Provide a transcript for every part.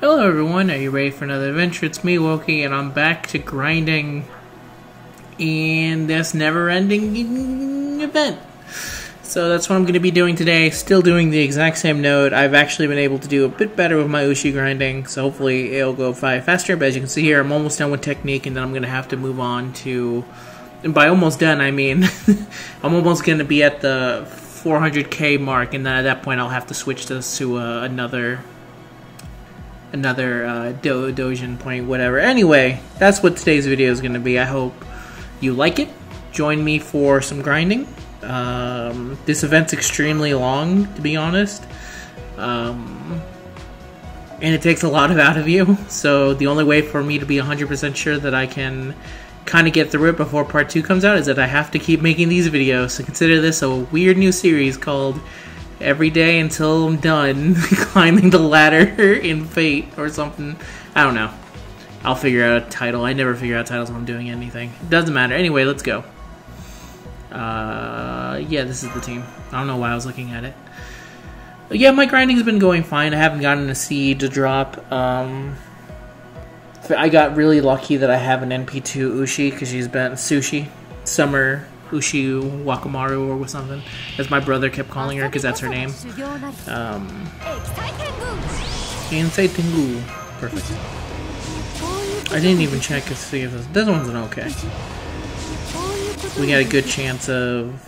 Hello everyone, are you ready for another adventure? It's me, Wokey, and I'm back to grinding in this never-ending event. So that's what I'm going to be doing today, still doing the exact same node. I've actually been able to do a bit better with my Ushi grinding, so hopefully it'll go five faster. But as you can see here, I'm almost done with technique, and then I'm going to have to move on to... And by almost done, I mean I'm almost going to be at the 400k mark, and then at that point I'll have to switch this to uh, another another uh, do Dojin point, whatever. Anyway, that's what today's video is going to be. I hope you like it. Join me for some grinding. Um, this event's extremely long, to be honest. Um, and it takes a lot of out of you. So the only way for me to be 100% sure that I can kind of get through it before part 2 comes out is that I have to keep making these videos. So consider this a weird new series called every day until I'm done climbing the ladder in Fate or something. I don't know. I'll figure out a title. I never figure out titles when I'm doing anything. Doesn't matter. Anyway, let's go. Uh, yeah, this is the team. I don't know why I was looking at it. But yeah, my grinding's been going fine. I haven't gotten a seed to drop. Um, I got really lucky that I have an NP2 Ushi because she's been sushi summer Ushi Wakamaru or something, as my brother kept calling her because that's her name. Um, Insei Tengu. Perfect. I didn't even check to see if this, this one's an okay. We got a good chance of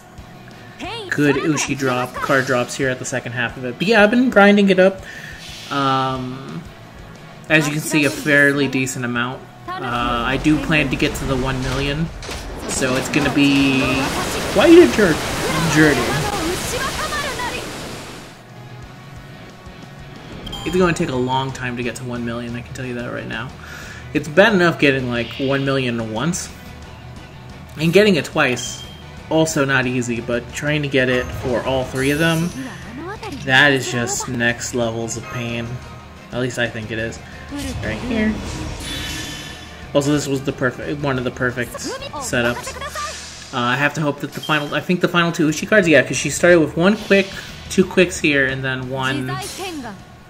good Ushi drop, card drops here at the second half of it. But yeah, I've been grinding it up. Um, as you can see, a fairly decent amount. Uh, I do plan to get to the 1 million so it's gonna be quite a journey. It's going to take a long time to get to 1 million, I can tell you that right now. It's bad enough getting like 1 million once. And getting it twice, also not easy, but trying to get it for all three of them, that is just next levels of pain. At least I think it is. Right here. Also, this was the perfect one of the perfect setups. Uh, I have to hope that the final. I think the final two Ushi cards, yeah, because she started with one quick, two quicks here, and then one.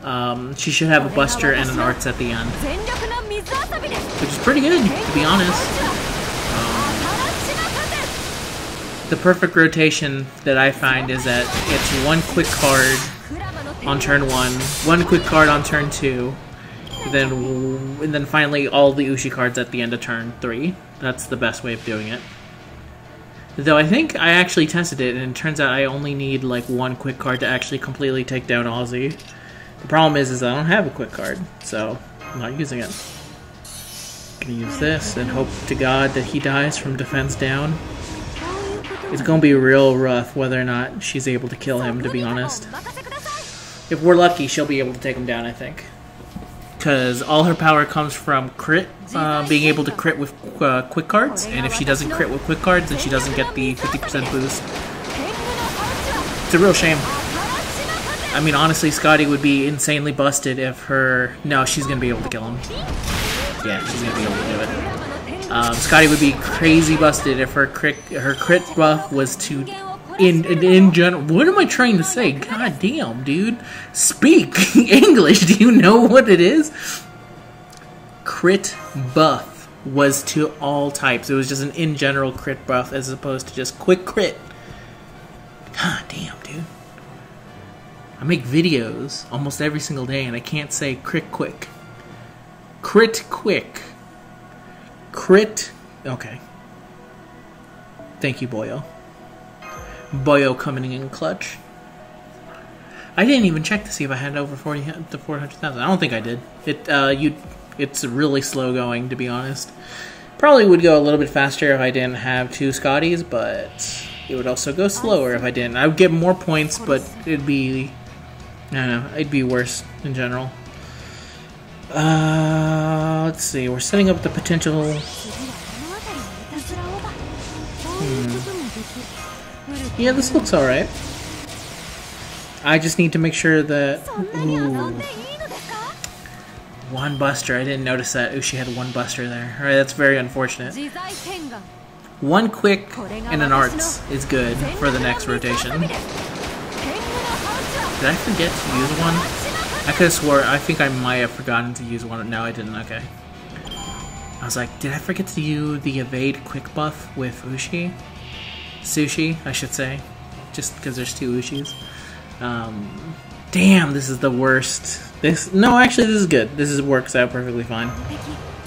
Um, she should have a Buster and an Arts at the end, which is pretty good, to be honest. Um, the perfect rotation that I find is that it's one quick card on turn one, one quick card on turn two, then and then finally all the Ushi cards at the end of turn three. That's the best way of doing it. Though I think I actually tested it, and it turns out I only need like one quick card to actually completely take down Ozzy. The problem is, is I don't have a quick card, so I'm not using it. Gonna use this and hope to God that he dies from defense down. It's gonna be real rough whether or not she's able to kill him, to be honest. If we're lucky, she'll be able to take him down, I think because all her power comes from crit, uh, being able to crit with uh, quick cards, and if she doesn't crit with quick cards, then she doesn't get the 50% boost. It's a real shame. I mean, honestly, Scotty would be insanely busted if her... No, she's going to be able to kill him. Yeah, she's going to be able to do it. Um, Scotty would be crazy busted if her crit, her crit buff was to in, in, in general, what am I trying to say? God damn, dude. Speak English. Do you know what it is? Crit buff was to all types. It was just an in general crit buff as opposed to just quick crit. God damn, dude. I make videos almost every single day and I can't say crit quick. Crit quick. Crit. Okay. Thank you, Boyo. Boyo coming in clutch. I didn't even check to see if I had over 40 to 400,000. I don't think I did. It uh you it's really slow going to be honest. Probably would go a little bit faster if I didn't have two Scotties, but it would also go slower if I didn't. I would get more points, but it'd be I don't know, it'd be worse in general. Uh, let's see. We're setting up the potential Yeah, this looks alright. I just need to make sure that... Ooh. One buster. I didn't notice that. She had one buster there. Alright, that's very unfortunate. One quick and an arts is good for the next rotation. Did I forget to use one? I could have swore, I think I might have forgotten to use one. No, I didn't, okay. I was like, did I forget to do the evade quick buff with Ushi? Sushi, I should say. Just because there's two Ushis. Um, damn, this is the worst. This No, actually, this is good. This is works out perfectly fine.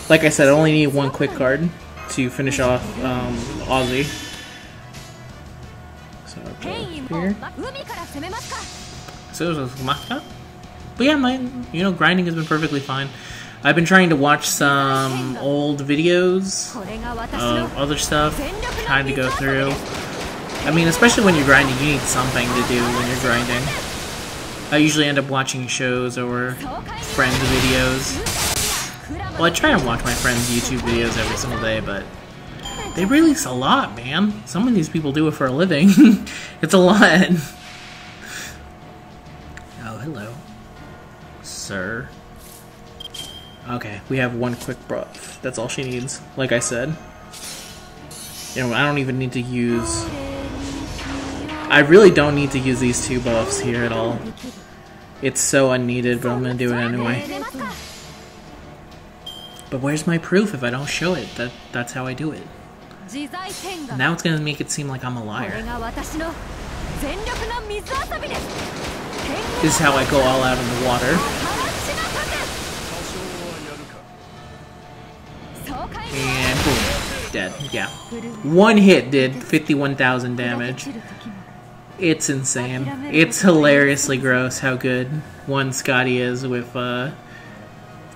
Like I said, I only need one quick card to finish off um, Aussie. So, here. So, but yeah, my you know grinding has been perfectly fine. I've been trying to watch some old videos of other stuff, trying to go through. I mean, especially when you're grinding, you need something to do when you're grinding. I usually end up watching shows or friends' videos. Well, I try and watch my friends' YouTube videos every single day, but they release a lot, man. Some of these people do it for a living. it's a lot. Oh, hello sir. Okay, we have one quick buff. That's all she needs, like I said. You know, I don't even need to use... I really don't need to use these two buffs here at all. It's so unneeded, but I'm gonna do it anyway. But where's my proof if I don't show it? That That's how I do it. Now it's gonna make it seem like I'm a liar. This is how I go all out in the water. And boom, dead. Yeah. One hit did 51,000 damage. It's insane. It's hilariously gross how good one Scotty is with uh,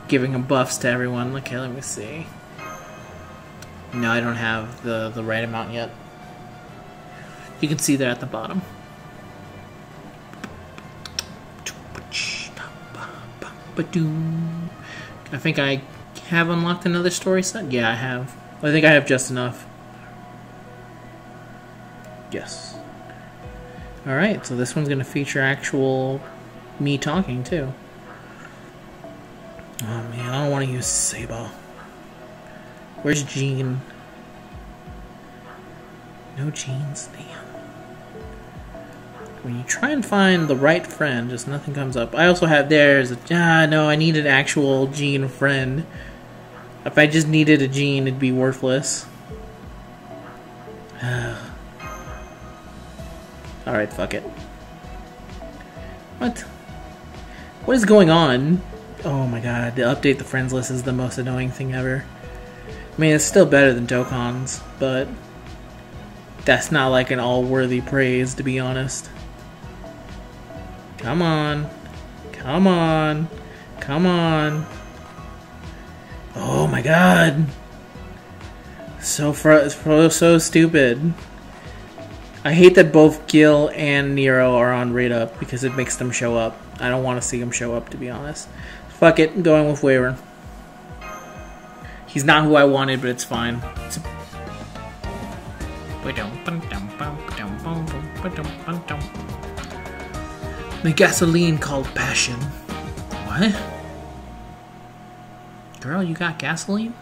giving him buffs to everyone. Okay, let me see. No, I don't have the, the right amount yet. You can see that at the bottom. I think I have unlocked another story set? Yeah, I have. I think I have just enough. Yes. Alright, so this one's going to feature actual me talking, too. Oh man, I don't want to use Sabo. Where's Jean? No jeans? Damn. When you try and find the right friend, just nothing comes up. I also have there's a, ah no, I need an actual Jean friend. If I just needed a Jean, it'd be worthless. Alright, fuck it. What? What is going on? Oh my god, the update the friends list is the most annoying thing ever. I mean, it's still better than Dokkan's, but that's not like an all-worthy praise, to be honest. Come on. Come on. Come on. Oh my god. So fr so stupid. I hate that both Gil and Nero are on rate up because it makes them show up. I don't want to see them show up to be honest. Fuck it, I'm going with Wyvern. He's not who I wanted, but it's fine. It's the gasoline called passion. What? Girl, you got gasoline?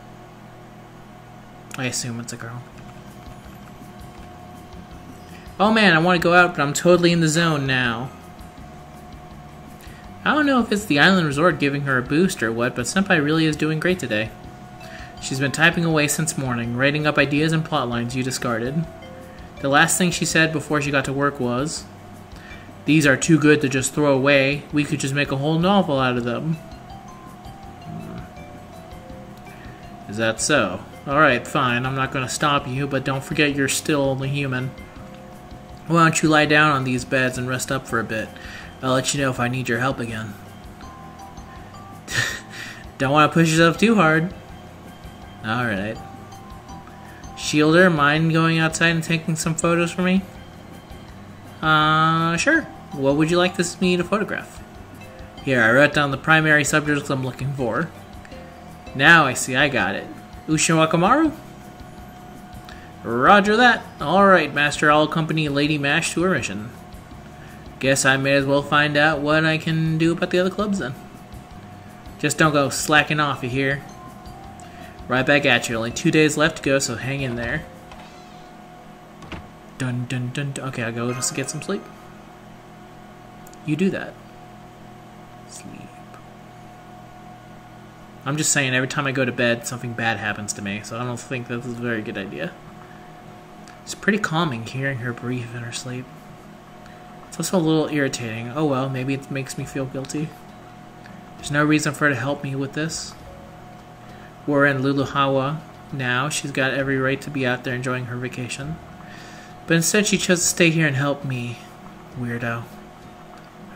I assume it's a girl. Oh man, I want to go out, but I'm totally in the zone now. I don't know if it's the island resort giving her a boost or what, but Senpai really is doing great today. She's been typing away since morning, writing up ideas and plot lines you discarded. The last thing she said before she got to work was, These are too good to just throw away. We could just make a whole novel out of them. Hmm. Is that so? Alright, fine. I'm not going to stop you, but don't forget you're still only human. Why don't you lie down on these beds and rest up for a bit? I'll let you know if I need your help again. don't want to push yourself too hard. Alright. Shielder, mind going outside and taking some photos for me? Uh, sure. What would you like this me to photograph? Here, I wrote down the primary subjects I'm looking for. Now I see I got it. Ushiwakamaru? Roger that. Alright, Master, I'll accompany Lady Mash to her mission. Guess I may as well find out what I can do about the other clubs then. Just don't go slacking off, you hear? Right back at you. Only two days left to go, so hang in there. Dun dun dun. dun. Okay, I'll go just get some sleep. You do that. Sleep. I'm just saying, every time I go to bed, something bad happens to me, so I don't think this is a very good idea. It's pretty calming hearing her breathe in her sleep. It's also a little irritating. Oh well, maybe it makes me feel guilty. There's no reason for her to help me with this. We're in Luluhawa now. She's got every right to be out there enjoying her vacation. But instead, she chose to stay here and help me. Weirdo.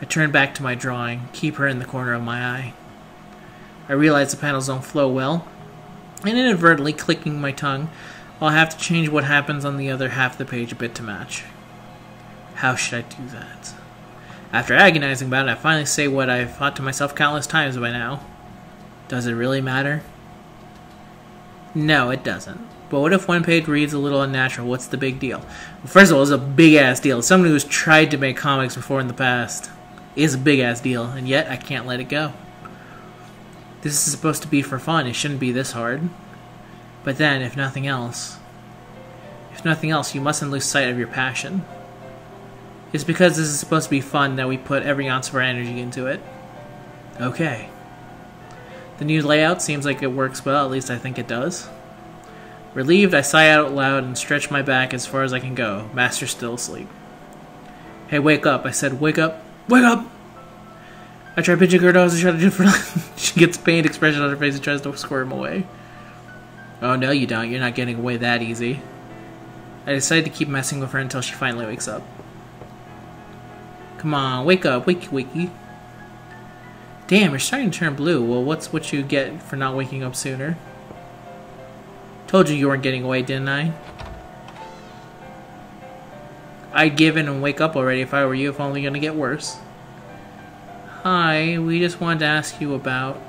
I turn back to my drawing, keep her in the corner of my eye. I realize the panels don't flow well, and inadvertently clicking my tongue, I'll have to change what happens on the other half of the page a bit to match. How should I do that? After agonizing about it, I finally say what I've thought to myself countless times by now. Does it really matter? No, it doesn't. But what if one page reads a little unnatural? What's the big deal? Well, first of all, it's a big ass deal. Someone who's tried to make comics before in the past is a big ass deal, and yet I can't let it go. This is supposed to be for fun. It shouldn't be this hard. But then, if nothing else, if nothing else, you mustn't lose sight of your passion. It's because this is supposed to be fun that we put every ounce of our energy into it. Okay. The new layout seems like it works well, at least I think it does. Relieved, I sigh out loud and stretch my back as far as I can go. Master still asleep. Hey, wake up. I said, wake up. Wake up! I try pinching her nose and try to do for She gets pained expression on her face and tries to squirm away. Oh, no, you don't. You're not getting away that easy. I decided to keep messing with her until she finally wakes up. Come on, wake up, wakey wakey. Damn, you're starting to turn blue. Well, what's what you get for not waking up sooner? Told you you weren't getting away, didn't I? I'd give in and wake up already if I were you, if only gonna get worse. Hi, we just wanted to ask you about...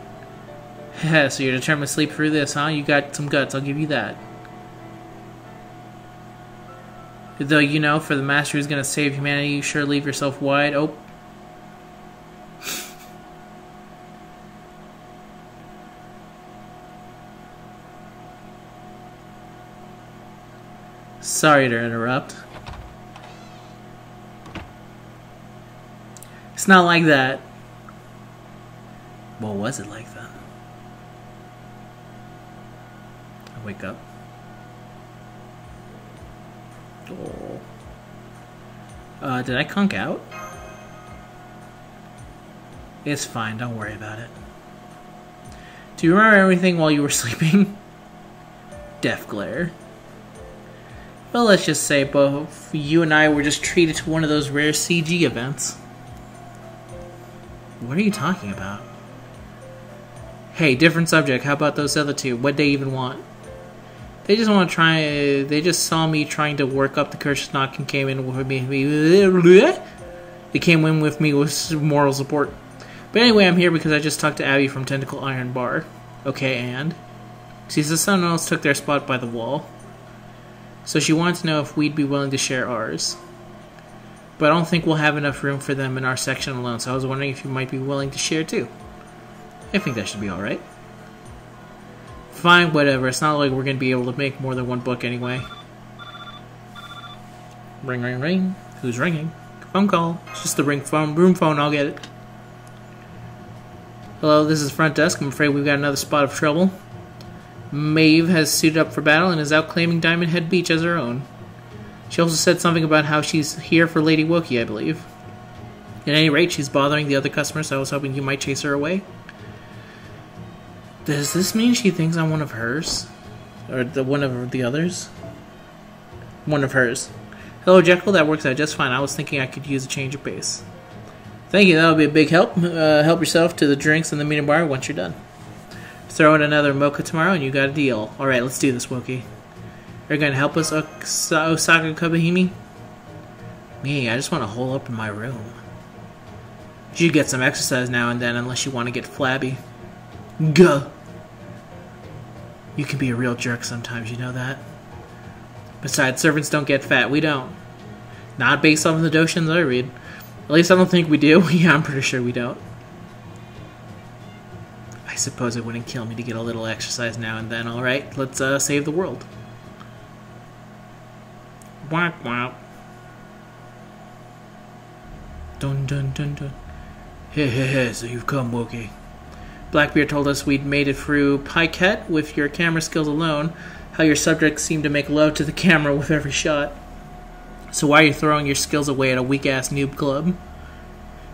Yeah, so you're determined to sleep through this, huh? You got some guts, I'll give you that. Though, you know, for the master who's to save humanity, you sure leave yourself wide open. Sorry to interrupt. It's not like that. What was it like that? I wake up. Oh. Uh, did I conk out? It's fine, don't worry about it. Do you remember everything while you were sleeping? Death glare. Well, let's just say both you and I were just treated to one of those rare CG events. What are you talking about? Hey, different subject. How about those other two? What they even want? They just want to try. They just saw me trying to work up the curse knock and came in with me. They came in with me with moral support. But anyway, I'm here because I just talked to Abby from Tentacle Iron Bar. Okay, and she says someone else took their spot by the wall. So she wanted to know if we'd be willing to share ours. But I don't think we'll have enough room for them in our section alone, so I was wondering if you might be willing to share too. I think that should be alright. Fine, whatever. It's not like we're going to be able to make more than one book anyway. Ring, ring, ring. Who's ringing? Phone call. It's just the ring phone. Room phone, I'll get it. Hello, this is front desk. I'm afraid we've got another spot of trouble. Maeve has suited up for battle and is out claiming Diamond Head Beach as her own. She also said something about how she's here for Lady Wokey, I believe. At any rate, she's bothering the other customers, so I was hoping you might chase her away. Does this mean she thinks I'm one of hers? Or the one of the others? One of hers. Hello, Jekyll. That works out just fine. I was thinking I could use a change of pace. Thank you. That would be a big help. Uh, help yourself to the drinks in the mini bar once you're done. Throw in another mocha tomorrow and you got a deal. Alright, let's do this, Wokey. Are you going to help us, Osakabehime? Me, I just want to hole up in my room. You should get some exercise now and then unless you want to get flabby. Gah! You can be a real jerk sometimes, you know that? Besides, servants don't get fat. We don't. Not based on the notions I read. At least I don't think we do. yeah, I'm pretty sure we don't. I suppose it wouldn't kill me to get a little exercise now and then. Alright, let's uh, save the world. Whack whack. Dun dun dun dun. Hey, hey, hey, so you've come, Wokey. Blackbeard told us we'd made it through Piquet with your camera skills alone, how your subjects seem to make love to the camera with every shot. So why are you throwing your skills away at a weak ass noob club?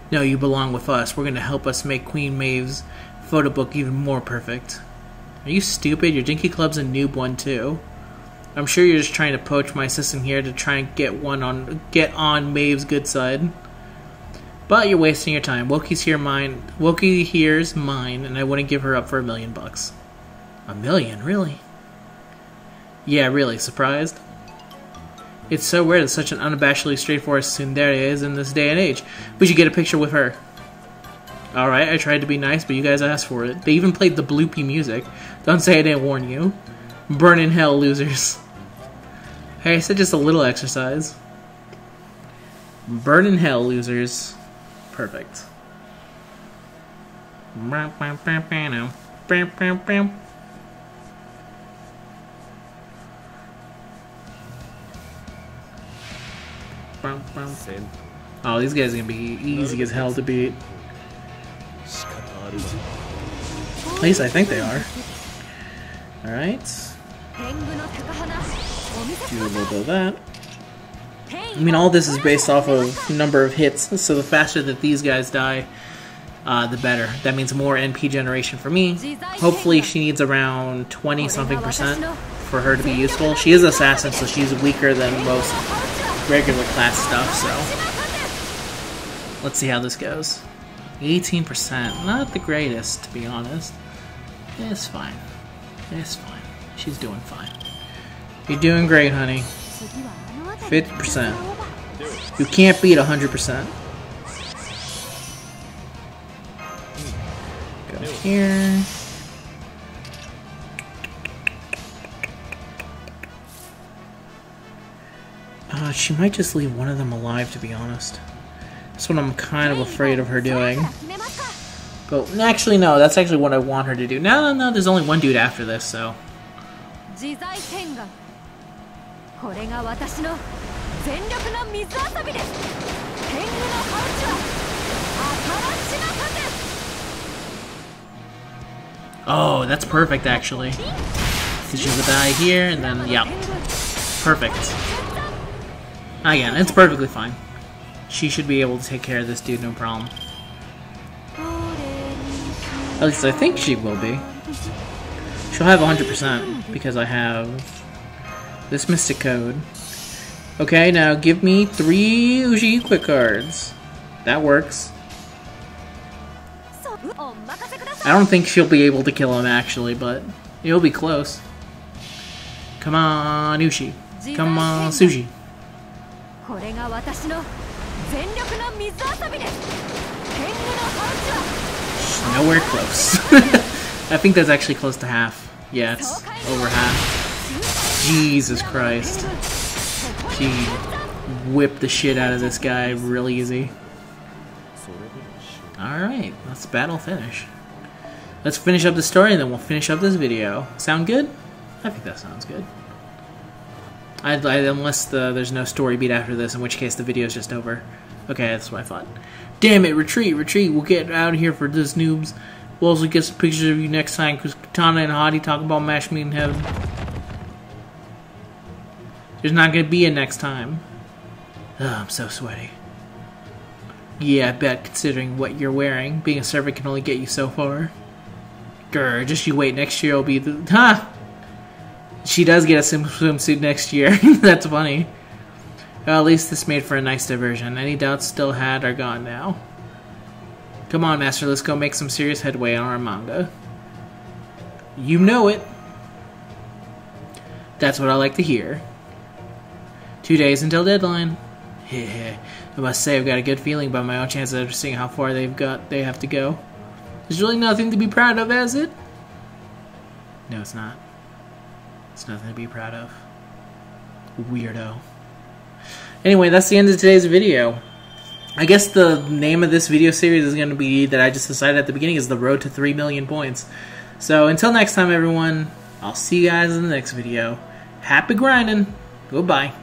No, you belong with us. We're gonna help us make Queen Maeve's photo book even more perfect. Are you stupid? Your Dinky Club's a noob one too. I'm sure you're just trying to poach my assistant here to try and get one on get on Maeve's good side. But you're wasting your time. Wokey's here mine Wokey here's mine, and I wouldn't give her up for a million bucks. A million, really? Yeah, really, surprised? It's so weird that such an unabashedly straightforward tsundere is in this day and age. We should get a picture with her. Alright, I tried to be nice, but you guys asked for it. They even played the bloopy music. Don't say I didn't warn you. Burn in hell, losers. Hey, I said just a little exercise. Burn in hell, losers. Perfect. Oh, these guys are gonna be easy as hell to beat. At least I think they are. Alright. Do a little bit of that. I mean, all this is based off of number of hits, so the faster that these guys die, uh, the better. That means more NP generation for me. Hopefully she needs around 20 something percent for her to be useful. She is assassin, so she's weaker than most regular class stuff, so let's see how this goes. 18%, not the greatest, to be honest. It's fine. It's fine. She's doing fine. You're doing great, honey. 50%. You can't beat 100%. Go here. Uh, she might just leave one of them alive, to be honest. That's what I'm kind of afraid of her doing. But actually, no, that's actually what I want her to do. No, no, no, there's only one dude after this, so. Oh, that's perfect, actually. She's gonna die here, and then, yeah. Perfect. Again, it's perfectly fine. She should be able to take care of this dude, no problem. At least I think she will be. She'll have 100% because I have this Mystic Code. Okay, now give me three Ushi quick cards. That works. I don't think she'll be able to kill him actually, but it'll be close. Come on, Ushi. Come on, Suji. Nowhere close. I think that's actually close to half. Yeah, it's over half. Jesus Christ. She whipped the shit out of this guy real easy. Alright, let's battle finish. Let's finish up the story and then we'll finish up this video. Sound good? I think that sounds good. I, I, unless the, there's no story beat after this, in which case the video is just over. Okay, that's what I thought. Damn it, retreat, retreat. We'll get out of here for this noobs. We'll also get some pictures of you next time because Katana and Hadi talk about Match Me in Heaven. There's not to be a next time. Oh, I'm so sweaty. Yeah, I bet, considering what you're wearing. Being a servant can only get you so far. Grr, just you wait. Next year will be the... Ha! She does get a swimsuit next year. That's funny. Well, at least this made for a nice diversion. Any doubts still had are gone now. Come on, Master, let's go make some serious headway on our manga. You know it. That's what I like to hear. Two days until deadline. I must say I've got a good feeling about my own chances of seeing how far they've got they have to go. There's really nothing to be proud of, is it? No, it's not. It's nothing to be proud of. Weirdo. Anyway, that's the end of today's video. I guess the name of this video series is going to be, that I just decided at the beginning, is The Road to 3 Million Points. So until next time, everyone, I'll see you guys in the next video. Happy grinding. Goodbye.